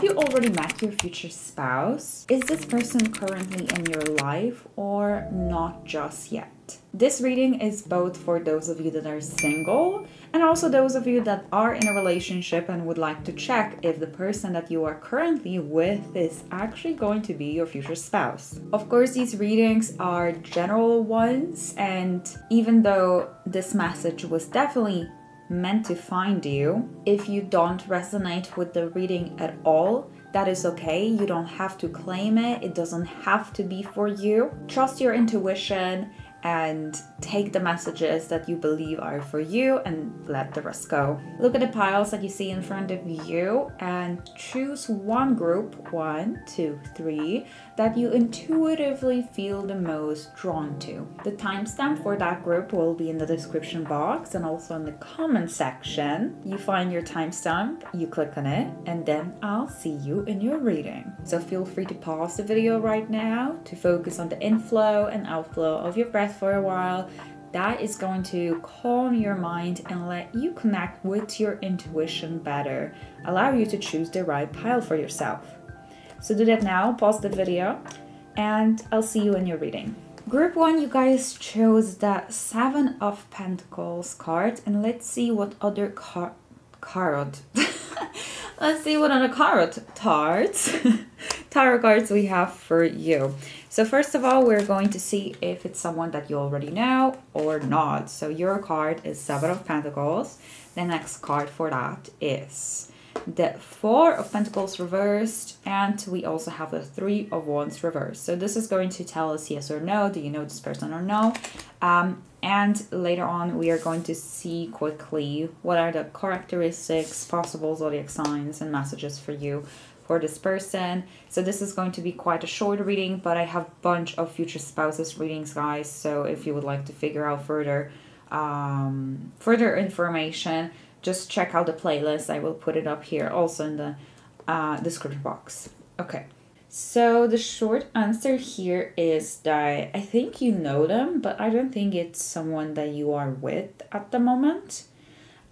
Have you already met your future spouse? Is this person currently in your life or not just yet? This reading is both for those of you that are single and also those of you that are in a relationship and would like to check if the person that you are currently with is actually going to be your future spouse. Of course, these readings are general ones, and even though this message was definitely meant to find you, if you don't resonate with the reading at all, that is okay. You don't have to claim it, it doesn't have to be for you. Trust your intuition and take the messages that you believe are for you and let the rest go. Look at the piles that you see in front of you and choose one group, one, two, three, that you intuitively feel the most drawn to. The timestamp for that group will be in the description box and also in the comment section. You find your timestamp, you click on it, and then I'll see you in your reading. So feel free to pause the video right now to focus on the inflow and outflow of your breath for a while that is going to calm your mind and let you connect with your intuition better, allow you to choose the right pile for yourself. So do that now, pause the video, and I'll see you in your reading. Group 1, you guys chose the 7 of Pentacles card, and let's see what other card. let's see what other card cards, tarot cards we have for you. So first of all, we're going to see if it's someone that you already know or not. So your card is Seven of Pentacles. The next card for that is the Four of Pentacles reversed. And we also have the Three of Wands reversed. So this is going to tell us yes or no. Do you know this person or no? Um, and later on, we are going to see quickly what are the characteristics, possible zodiac signs, and messages for you for this person. So this is going to be quite a short reading, but I have a bunch of future spouses readings, guys. So if you would like to figure out further um, further information, just check out the playlist. I will put it up here also in the uh, description box. Okay. So the short answer here is that I think you know them, but I don't think it's someone that you are with at the moment.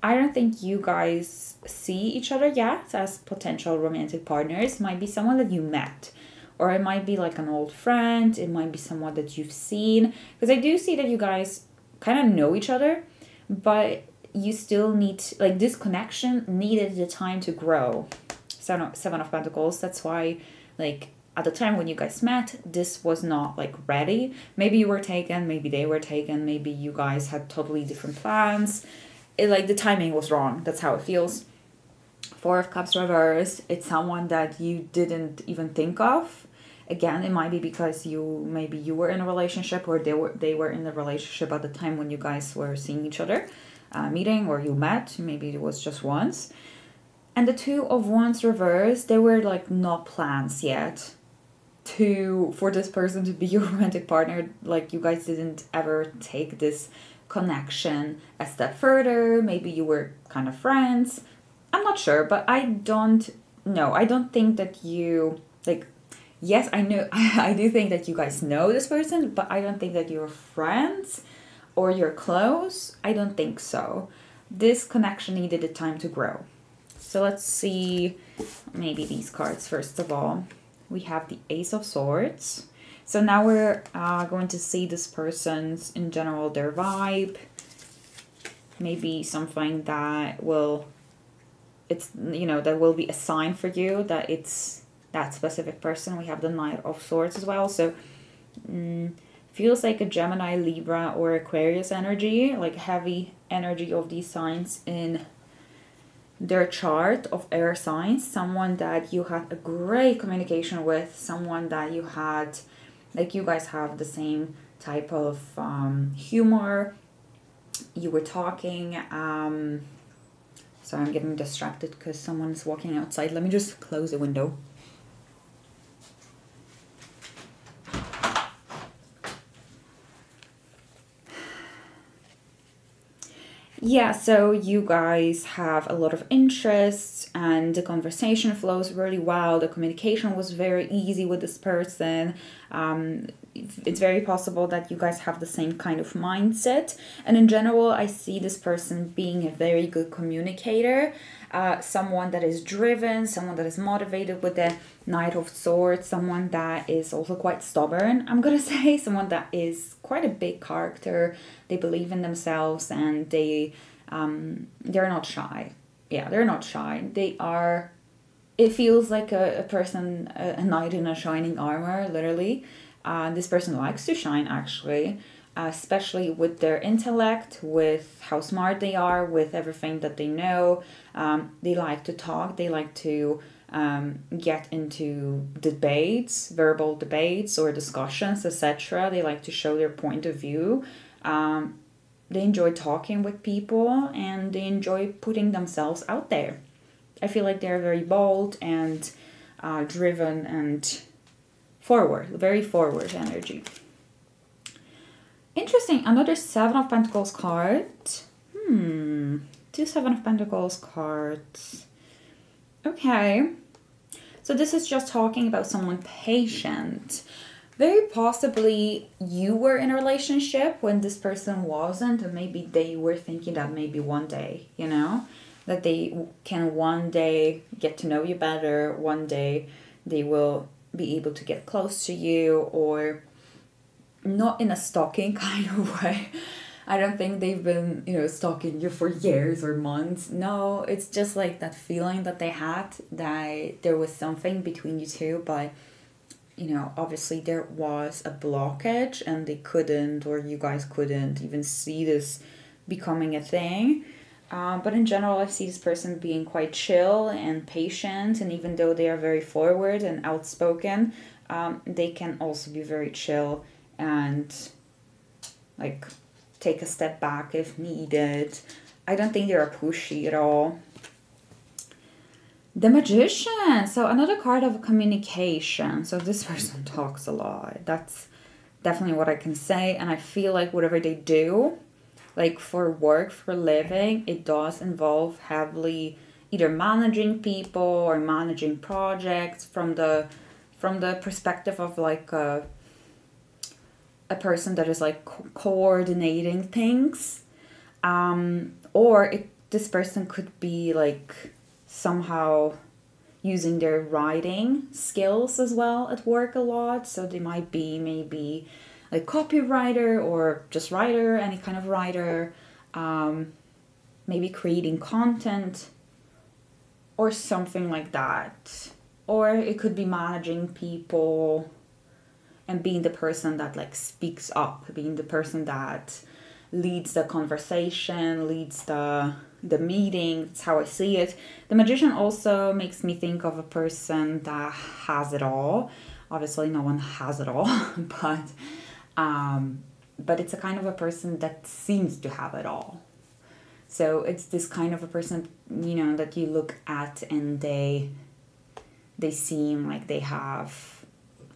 I don't think you guys see each other yet as potential romantic partners. Might be someone that you met, or it might be like an old friend, it might be someone that you've seen. Because I do see that you guys kind of know each other, but you still need, like, this connection needed the time to grow. Seven of, Seven of Pentacles, that's why, like, at the time when you guys met, this was not like ready. Maybe you were taken, maybe they were taken, maybe you guys had totally different plans it, like the timing was wrong. That's how it feels. Four of Cups reverse. It's someone that you didn't even think of. Again, it might be because you maybe you were in a relationship or they were they were in the relationship at the time when you guys were seeing each other, uh, meeting or you met. Maybe it was just once. And the two of wands reverse, they were like not plans yet to for this person to be your romantic partner. Like you guys didn't ever take this connection a step further. Maybe you were kind of friends. I'm not sure, but I don't know. I don't think that you like yes, I know I do think that you guys know this person, but I don't think that you're friends or you're close. I don't think so. This connection needed a time to grow. So let's see maybe these cards first of all. We have the Ace of Swords. So now we're uh, going to see this person's, in general, their vibe. Maybe something that will, it's, you know, that will be a sign for you that it's that specific person. We have the Knight of Swords as well. So mm, feels like a Gemini, Libra, or Aquarius energy, like heavy energy of these signs in their chart of air signs. Someone that you had a great communication with, someone that you had like you guys have the same type of um, humor. You were talking um, sorry i'm getting distracted because someone's walking outside. Let me just close the window yeah, so you guys have a lot of interests and the conversation flows really well. The communication was very easy with this person. Um, it's very possible that you guys have the same kind of mindset. And in general, I see this person being a very good communicator uh, someone that is driven, someone that is motivated with the Knight of Swords, someone that is also quite stubborn, I'm gonna say, someone that is quite a big character. They believe in themselves and they um, they're not shy. Yeah, they're not shy. They are. It feels like a, a person, a, a knight in a shining armor, literally. Uh, this person likes to shine, actually especially with their intellect, with how smart they are, with everything that they know. Um, they like to talk, they like to um, get into debates, verbal debates or discussions, etc. They like to show their point of view. Um, they enjoy talking with people and they enjoy putting themselves out there. I feel like they're very bold and uh, driven and forward, very forward energy. Interesting. Another Seven of Pentacles card. Hmm. Two Seven of Pentacles cards. Okay. So this is just talking about someone patient. Very possibly you were in a relationship when this person wasn't, and maybe they were thinking that maybe one day, you know, that they can one day get to know you better, one day they will be able to get close to you, or not in a stalking kind of way. I don't think they've been, you know, stalking you for years or months. No, it's just like that feeling that they had that there was something between you two, but you know, obviously there was a blockage and they couldn't, or you guys couldn't even see this becoming a thing. Um, but in general, I see this person being quite chill and patient, and even though they are very forward and outspoken, um, they can also be very chill and like take a step back if needed. I don't think they're pushy at all. The Magician. So another card of communication. So this person talks a lot. That's definitely what I can say. And I feel like whatever they do, like for work, for living, it does involve heavily either managing people or managing projects from the from the perspective of like a a person that is like co- coordinating things. Um, or it, this person could be like somehow using their writing skills as well at work a lot. So they might be maybe like copywriter or just writer any kind of writer um, maybe creating content or something like that. Or it could be managing people and being the person that like speaks up being the person that leads the conversation leads the the meeting. That's how i see it. The magician also makes me think of a person that has it all. Obviously no one has it all but um but it's a kind of a person that seems to have it all. So it's this kind of a person you know that you look at and they they seem like they have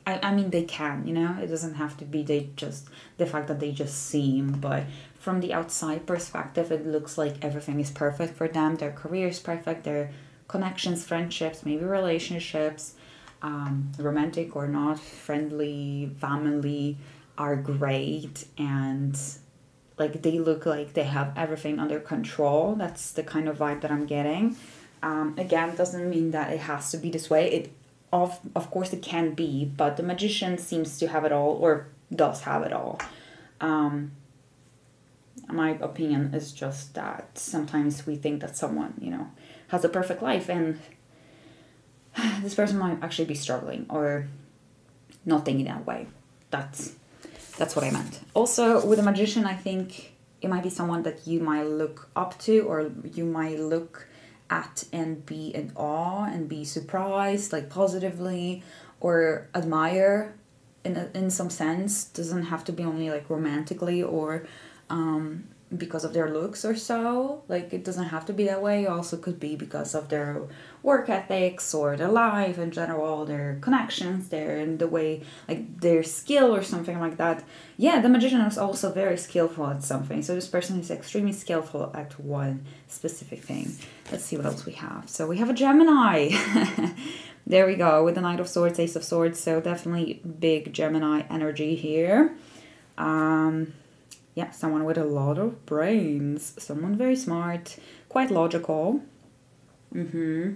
I, I mean they can you know? It doesn't have to be they just the fact that they just seem but from the outside perspective it looks like everything is perfect for them. Their career is perfect. Their connections friendships maybe relationships um, romantic or not friendly family are great and like they look like they have everything under control. That's the kind of vibe that i'm getting. Um, again doesn't mean that it has to be this way. It of of course it can be but the magician seems to have it all or does have it all. Um, my opinion is just that sometimes we think that someone you know has a perfect life and this person might actually be struggling or not thinking that way. That's that's what i meant. Also with a magician i think it might be someone that you might look up to or you might look at and be in awe and be surprised like positively or admire in, a, in some sense. Doesn't have to be only like romantically or um, because of their looks or so. Like it doesn't have to be that way. It also could be because of their work ethics or their life in general their connections their and the way like their skill or something like that. Yeah the magician is also very skillful at something. So this person is extremely skillful at one specific thing. Let's see what else we have. So we have a gemini. There we go with the knight of swords ace of swords. So definitely big gemini energy here. Um yeah, someone with a lot of brains, someone very smart, quite logical. Mm-hmm.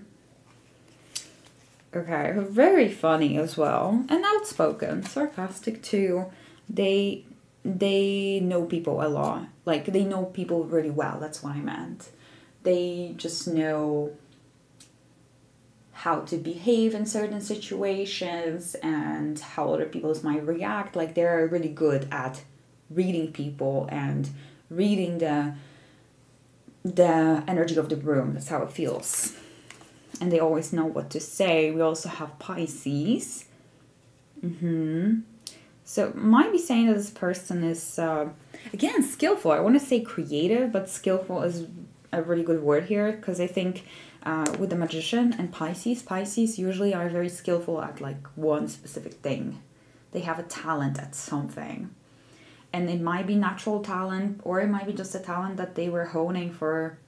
Okay, very funny as well, and outspoken, sarcastic too. They they know people a lot. Like they know people really well. That's what I meant. They just know how to behave in certain situations and how other people might react. Like they're really good at reading people and reading the the energy of the room. That's how it feels and they always know what to say. We also have Pisces. Mm-hmm. So might be saying that this person is uh, again skillful. I want to say creative, but skillful is a really good word here because I think uh, with the magician and Pisces, Pisces usually are very skillful at like one specific thing. They have a talent at something. And it might be natural talent or it might be just a talent that they were honing for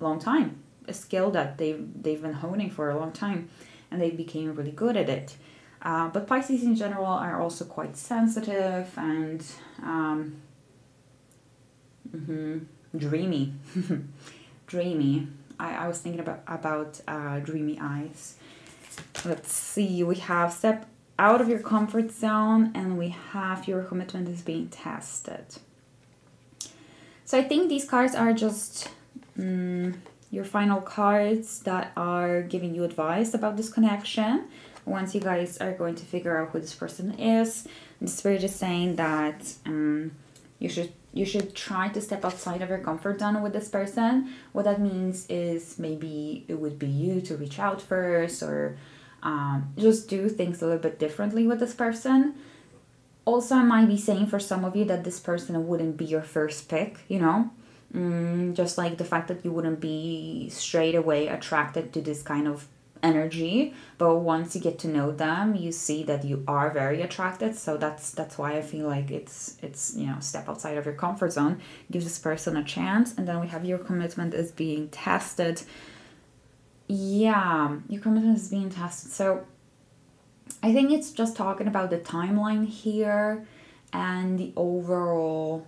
a long time a skill that they've they've been honing for a long time, and they became really good at it. Uh, but Pisces in general are also quite sensitive and um, mm-hmm, dreamy. dreamy. I, I was thinking about about uh, dreamy eyes. Let's see. We have step out of your comfort zone, and we have your commitment is being tested. So I think these cards are just. Mm, your final cards that are giving you advice about this connection. Once you guys are going to figure out who this person is, the spirit is saying that um, you should you should try to step outside of your comfort zone with this person. What that means is maybe it would be you to reach out first or um, just do things a little bit differently with this person. Also, I might be saying for some of you that this person wouldn't be your first pick, you know, Mm, just like the fact that you wouldn't be straight away attracted to this kind of energy. But once you get to know them you see that you are very attracted. So that's that's why i feel like it's it's you know step outside of your comfort zone. Give this person a chance. And then we have your commitment is being tested yeah your commitment is being tested so i think it's just talking about the timeline here and the overall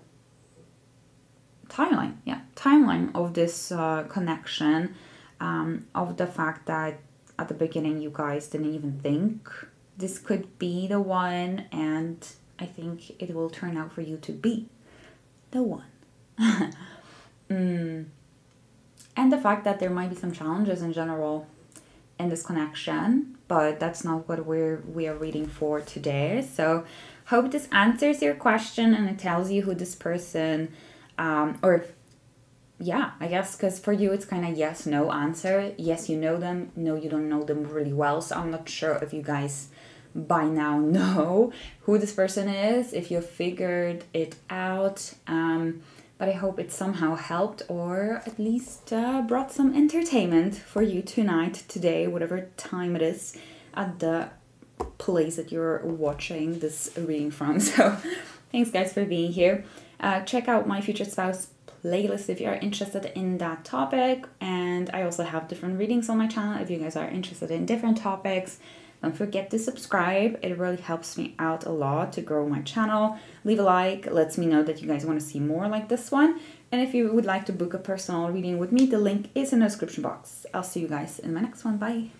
timeline. Yeah timeline of this uh, connection um, of the fact that at the beginning you guys didn't even think this could be the one and i think it will turn out for you to be the one. Mm. And the fact that there might be some challenges in general in this connection but that's not what we're we are reading for today so hope this answers your question and it tells you who this person um, or yeah, I guess because for you it's kind of yes no answer. Yes, you know them. No, you don't know them really well. So I'm not sure if you guys by now know who this person is, if you figured it out. Um, but I hope it somehow helped or at least uh, brought some entertainment for you tonight, today, whatever time it is at the place that you're watching this reading from. So thanks guys for being here. Uh, check out my future spouse playlist if you are interested in that topic. And I also have different readings on my channel if you guys are interested in different topics. Don't forget to subscribe. It really helps me out a lot to grow my channel. Leave a like, lets me know that you guys want to see more like this one. And if you would like to book a personal reading with me, the link is in the description box. I'll see you guys in my next one. Bye.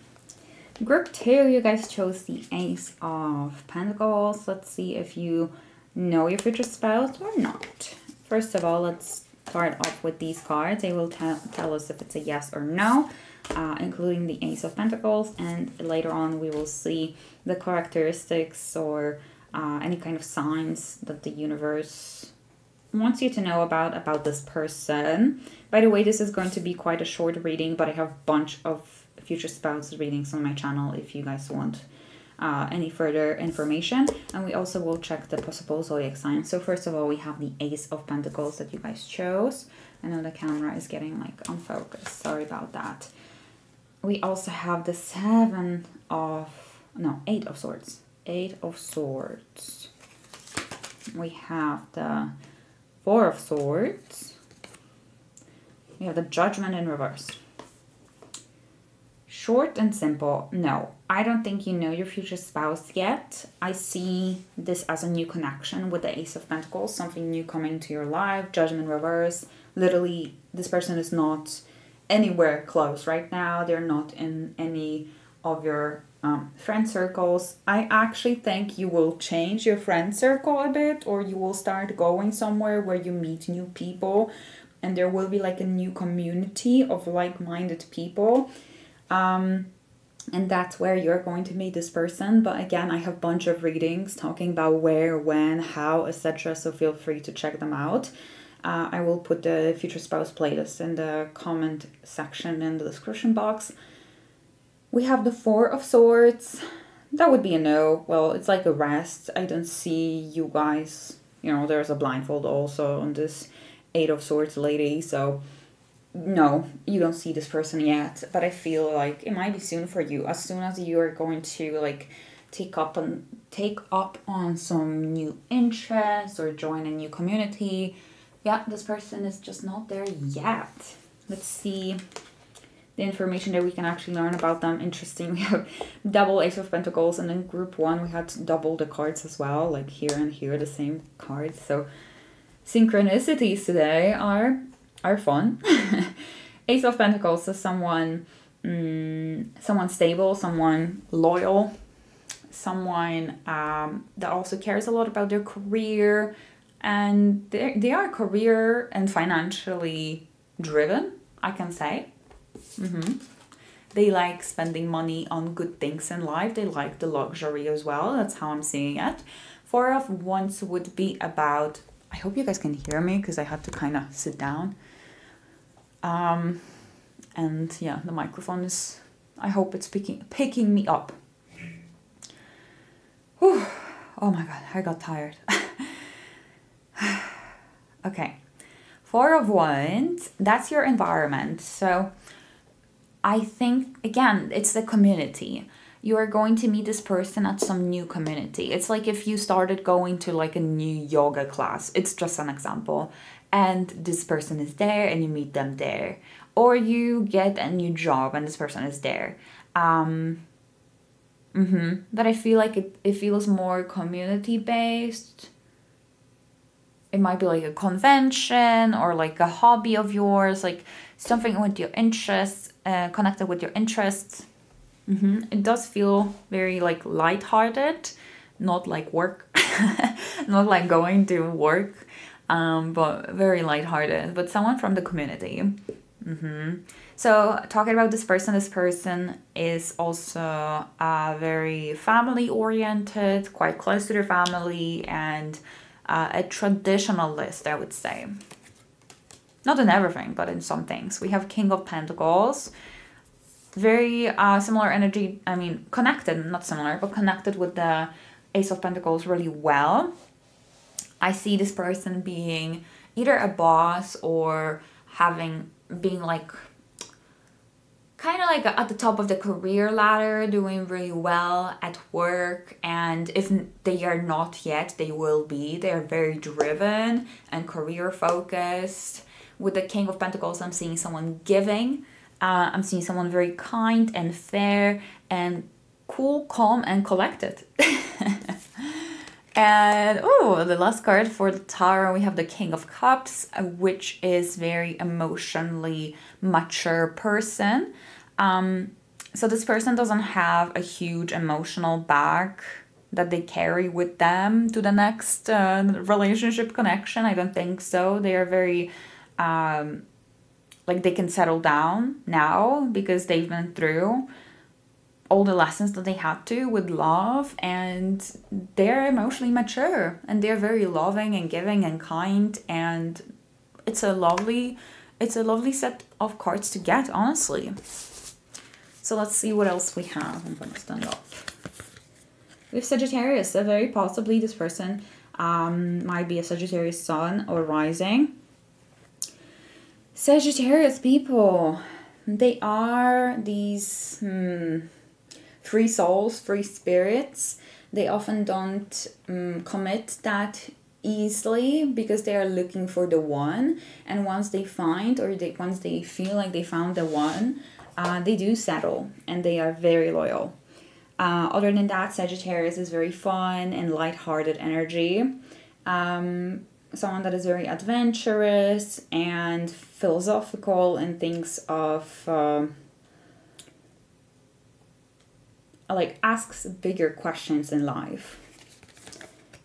Group two, you guys chose the Ace of Pentacles. Let's see if you know your future spouse or not. First of all, let's start off with these cards. They will tell, tell us if it's a yes or no, uh, including the Ace of Pentacles. And later on, we will see the characteristics or uh, any kind of signs that the universe wants you to know about about this person. By the way, this is going to be quite a short reading, but I have a bunch of future spouse readings on my channel if you guys want uh, any further information. And we also will check the possible zodiac signs. So first of all we have the ace of pentacles that you guys chose. I know the camera is getting like unfocused. Sorry about that. We also have the seven of no eight of swords. Eight of swords. We have the four of swords. We have the judgment in reverse Short and simple, no. I don't think you know your future spouse yet. I see this as a new connection with the Ace of Pentacles, something new coming to your life, Judgment Reverse. Literally, this person is not anywhere close right now. They're not in any of your um, friend circles. I actually think you will change your friend circle a bit, or you will start going somewhere where you meet new people, and there will be like a new community of like minded people. Um, and that's where you're going to meet this person but again i have a bunch of readings talking about where when how etc so feel free to check them out uh, i will put the future spouse playlist in the comment section in the description box we have the Four of Swords. That would be a no. Well, it's like a rest. I don't see you guys. You know, there's a blindfold also on this Eight of Swords lady. So, no, you don't see this person yet. But I feel like it might be soon for you. As soon as you are going to like take up on take up on some new interests or join a new community. Yeah, this person is just not there yet. Let's see the information that we can actually learn about them. Interesting. We have double Ace of Pentacles, and then group one, we had double the cards as well, like here and here, the same cards. So synchronicities today are are fun. Ace of Pentacles is someone, mm, someone stable, someone loyal, someone um, that also cares a lot about their career, and they they are career and financially driven. I can say Mm-hmm. They like spending money on good things in life. They like the luxury as well. That's how I'm seeing it. Four of Wands would be about. I hope you guys can hear me because I had to kind of sit down. Um, and yeah, the microphone is. I hope it's picking picking me up. Whew. Oh my god, I got tired. okay. Four of Wands, that's your environment. So I think, again, it's the community. You are going to meet this person at some new community. It's like if you started going to like a new yoga class, it's just an example, and this person is there and you meet them there. Or you get a new job and this person is there. Um, mm-hmm. But I feel like it, it feels more community based it might be like a convention or like a hobby of yours like something with your interests uh, connected with your interests. Mm-hmm. It does feel very like light-hearted, not like work, not like going to work, um, but very light-hearted. But someone from the community. Mm-hmm. So talking about this person, this person is also uh, very family-oriented, quite close to their family, and uh, a traditionalist, I would say. Not in everything, but in some things. We have King of Pentacles. Very uh, similar energy, I mean, connected, not similar, but connected with the Ace of Pentacles really well. I see this person being either a boss or having, being like, kind of like at the top of the career ladder, doing really well at work. And if they are not yet, they will be. They are very driven and career focused with the King of Pentacles, I'm seeing someone giving. Uh, I'm seeing someone very kind and fair and cool, calm, and collected. and oh, the last card for the Tarot, we have the King of Cups, uh, which is very emotionally mature person. Um, so this person doesn't have a huge emotional bag that they carry with them to the next uh, relationship connection. I don't think so. They are very um, like they can settle down now because they've been through all the lessons that they had to with love and they're emotionally mature and they're very loving and giving and kind and it's a lovely it's a lovely set of cards to get honestly. So let's see what else we have. I'm gonna stand up. With sagittarius so very possibly this person um, might be a sagittarius sun or rising. Sagittarius people, they are these hmm, free souls, free spirits. They often don't um, commit that easily because they are looking for the one. And once they find or they once they feel like they found the one, uh, they do settle and they are very loyal. Uh, other than that, Sagittarius is very fun and light-hearted energy. Um, someone that is very adventurous and philosophical and thinks of uh, like asks bigger questions in life.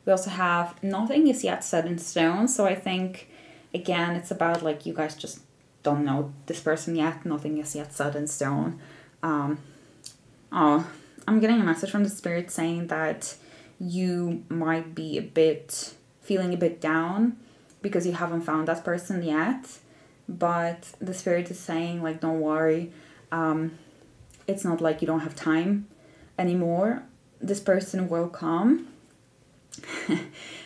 We also have nothing is yet set in stone, so I think again it's about like you guys just don't know this person yet. Nothing is yet set in stone. Um, oh, I'm getting a message from the spirit saying that you might be a bit feeling a bit down because you haven't found that person yet. But the spirit is saying like, don't worry. Um, it's not like you don't have time anymore. This person will come.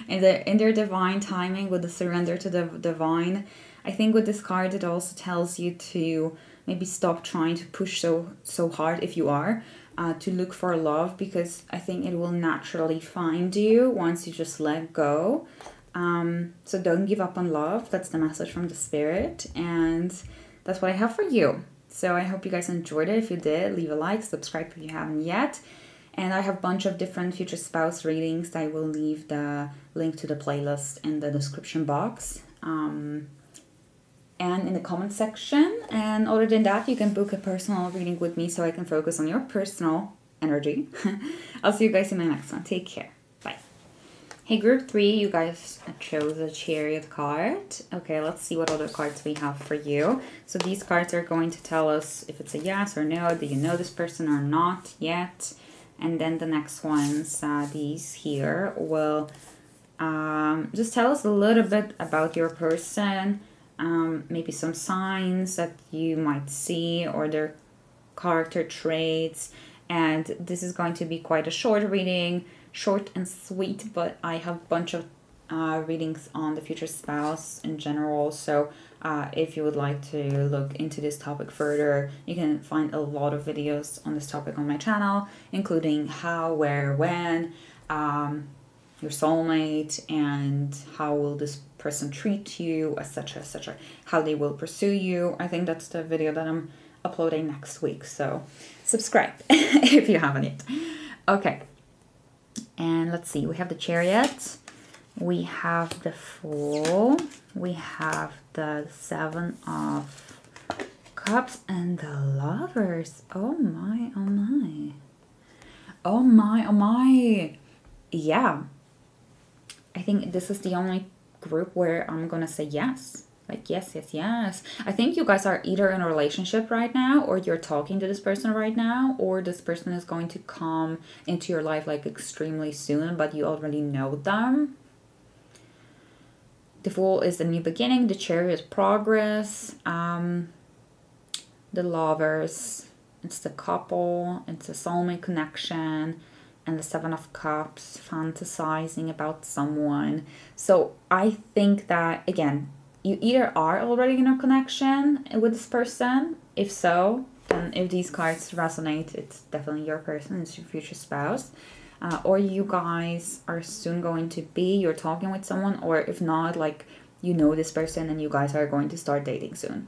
in, the, in their divine timing, with the surrender to the divine, I think with this card it also tells you to maybe stop trying to push so so hard if you are uh, to look for love because I think it will naturally find you once you just let go. Um, so don't give up on love. That's the message from the spirit, and that's what I have for you. So I hope you guys enjoyed it. If you did, leave a like, subscribe if you haven't yet. And I have a bunch of different future spouse readings. I will leave the link to the playlist in the description box um, and in the comment section. And other than that, you can book a personal reading with me so I can focus on your personal energy. I'll see you guys in my next one. Take care. Hey, group three, you guys chose a chariot card. Okay, let's see what other cards we have for you. So these cards are going to tell us if it's a yes or no, do you know this person or not yet. And then the next ones, uh, these here, will um, just tell us a little bit about your person, um, maybe some signs that you might see or their character traits. And this is going to be quite a short reading short and sweet, but I have a bunch of uh, readings on the future spouse in general. So uh, if you would like to look into this topic further, you can find a lot of videos on this topic on my channel, including how, where, when, um, your soulmate, and how will this person treat you, etc., etc., how they will pursue you. I think that's the video that I'm uploading next week. So subscribe if you haven't yet. Okay. And let's see, we have the chariot, we have the fool, we have the seven of cups and the lovers. Oh my, oh my. Oh my, oh my. Yeah. I think this is the only group where I'm gonna say yes. Like, yes, yes, yes. I think you guys are either in a relationship right now, or you're talking to this person right now, or this person is going to come into your life like extremely soon, but you already know them. The Fool is the new beginning, the Chariot progress, um, the Lovers, it's the couple, it's a soulmate connection, and the Seven of Cups, fantasizing about someone. So I think that, again, you either are already in a connection with this person. If so, then if these cards resonate, it's definitely your person, it's your future spouse. Uh, or you guys are soon going to be, you're talking with someone, or if not, like you know this person and you guys are going to start dating soon.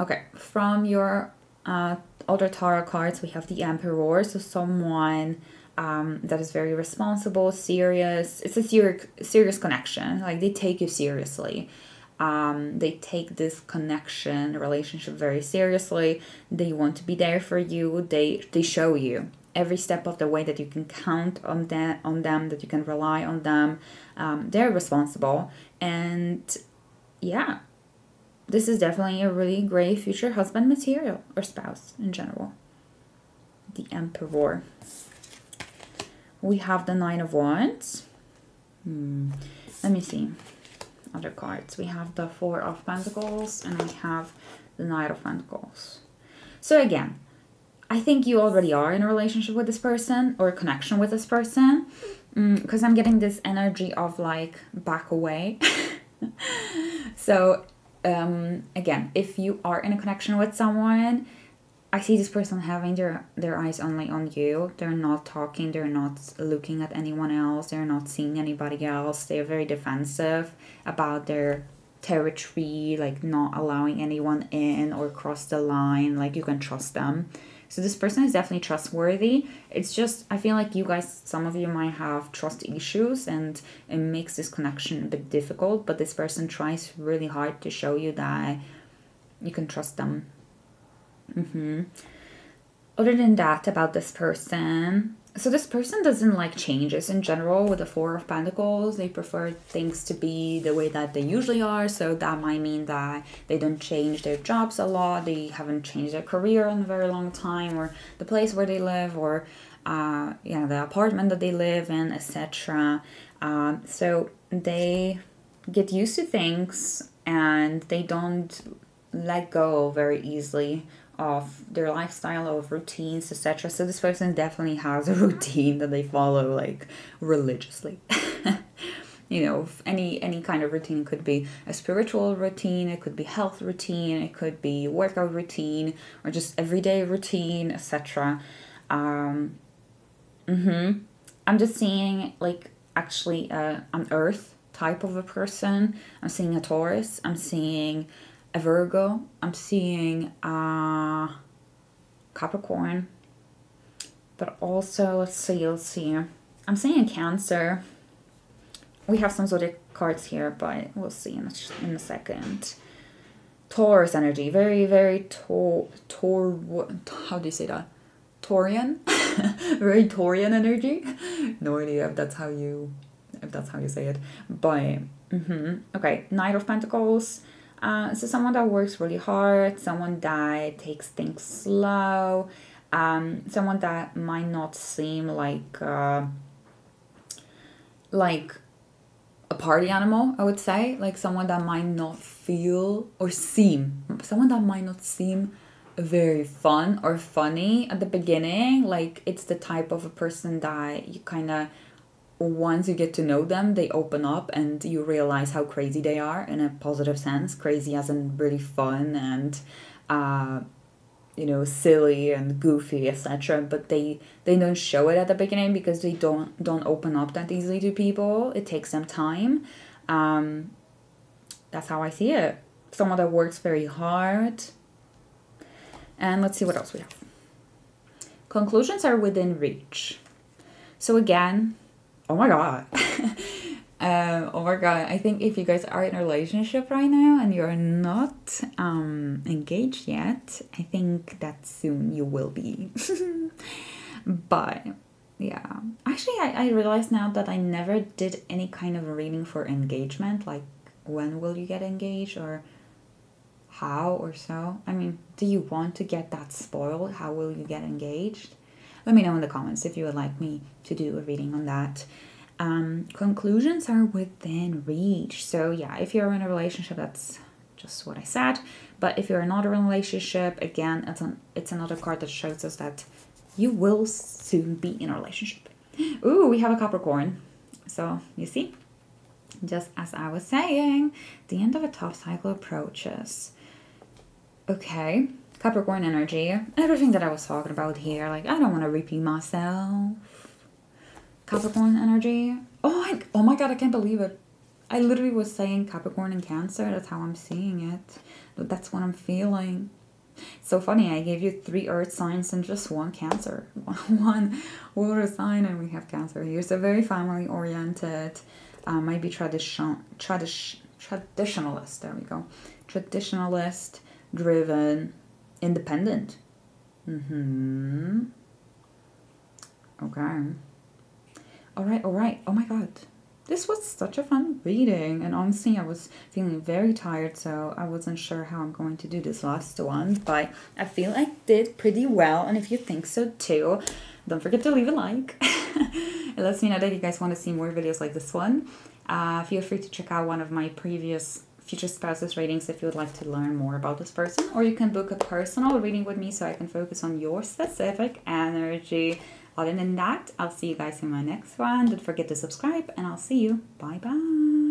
Okay, from your uh, other tarot cards, we have the Emperor, so someone um, that is very responsible, serious. It's a serious serious connection. Like they take you seriously. Um, they take this connection relationship very seriously. They want to be there for you. They they show you every step of the way that you can count on them on them that you can rely on them. Um, they're responsible and yeah, this is definitely a really great future husband material or spouse in general. The Emperor we have the Nine of Wands. Hmm. Let me see. Other cards. We have the Four of Pentacles and we have the Knight of Pentacles. So again, I think you already are in a relationship with this person or a connection with this person because mm, I'm getting this energy of like back away. so um, again, if you are in a connection with someone, I see this person having their their eyes only on you. They're not talking, they're not looking at anyone else, they're not seeing anybody else. They're very defensive about their territory, like not allowing anyone in or cross the line, like you can trust them. So this person is definitely trustworthy. It's just, I feel like you guys, some of you might have trust issues and it makes this connection a bit difficult, but this person tries really hard to show you that you can trust them. Mm-hmm. Other than that, about this person, so this person doesn't like changes in general with the four of pentacles they prefer things to be the way that they usually are so that might mean that they don't change their jobs a lot they haven't changed their career in a very long time or the place where they live or uh, yeah the apartment that they live in etc uh, so they get used to things and they don't let go very easily of their lifestyle of routines etc so this person definitely has a routine that they follow like religiously. You know any any kind of routine could be a spiritual routine it could be health routine it could be workout routine or just everyday routine etc um mm-hmm. i'm just seeing like actually uh, an earth type of a person. I'm seeing a taurus. I'm seeing a Virgo. I'm seeing a Capricorn. But also, let's see, let's see. I'm seeing Cancer. We have some zodiac cards here, but we'll see in a, in a second. Taurus energy. Very, very Taur... Taur... How do you say that? Taurian? very Taurian energy. No idea if that's how you... If that's how you say it. But... Mm -hmm. Okay, Knight of Pentacles uh, so someone that works really hard, someone that takes things slow, um, someone that might not seem like uh, like a party animal, I would say, like someone that might not feel or seem, someone that might not seem very fun or funny at the beginning. Like it's the type of a person that you kind of once you get to know them, they open up and you realize how crazy they are in a positive sense. Crazy as in really fun and, uh, you know, silly and goofy, etc. But they they don't show it at the beginning because they don't don't open up that easily to people. It takes them time. Um, that's how I see it. Someone that works very hard. And let's see what else we have. Conclusions are within reach. So again, oh my god. um, oh my god, I think if you guys are in a relationship right now and you're not um, engaged yet, I think that soon you will be. but yeah, actually, I, I realized now that I never did any kind of reading for engagement, like when will you get engaged or how or so. I mean, do you want to get that spoiled? How will you get engaged? Let me know in the comments if you would like me to do a reading on that. Um, conclusions are within reach. So, yeah, if you're in a relationship, that's just what I said. But if you're not in a relationship, again, it's, an, it's another card that shows us that you will soon be in a relationship. Ooh, we have a Capricorn. So, you see, just as I was saying, the end of a tough cycle approaches. Okay, Capricorn energy, everything that I was talking about here, like I don't want to repeat myself. Capricorn energy. Oh, I, oh my god, I can't believe it. I literally was saying Capricorn and Cancer. That's how I'm seeing it. That's what I'm feeling. So funny, I gave you three earth signs and just one Cancer. one water sign and we have Cancer here. So very family oriented. Uh, might be tradition, tradition, traditionalist. There we go. Traditionalist driven independent. Mm-hmm. Okay. All right, all right. Oh my god. This was such a fun reading, and honestly, I was feeling very tired, so I wasn't sure how I'm going to do this last one, but I feel I did pretty well, and if you think so too, don't forget to leave a like. it lets me know that you guys want to see more videos like this one. Uh, feel free to check out one of my previous future spouses readings if you would like to learn more about this person or you can book a personal reading with me so I can focus on your specific energy. Other than that, I'll see you guys in my next one. Don't forget to subscribe and I'll see you. Bye bye.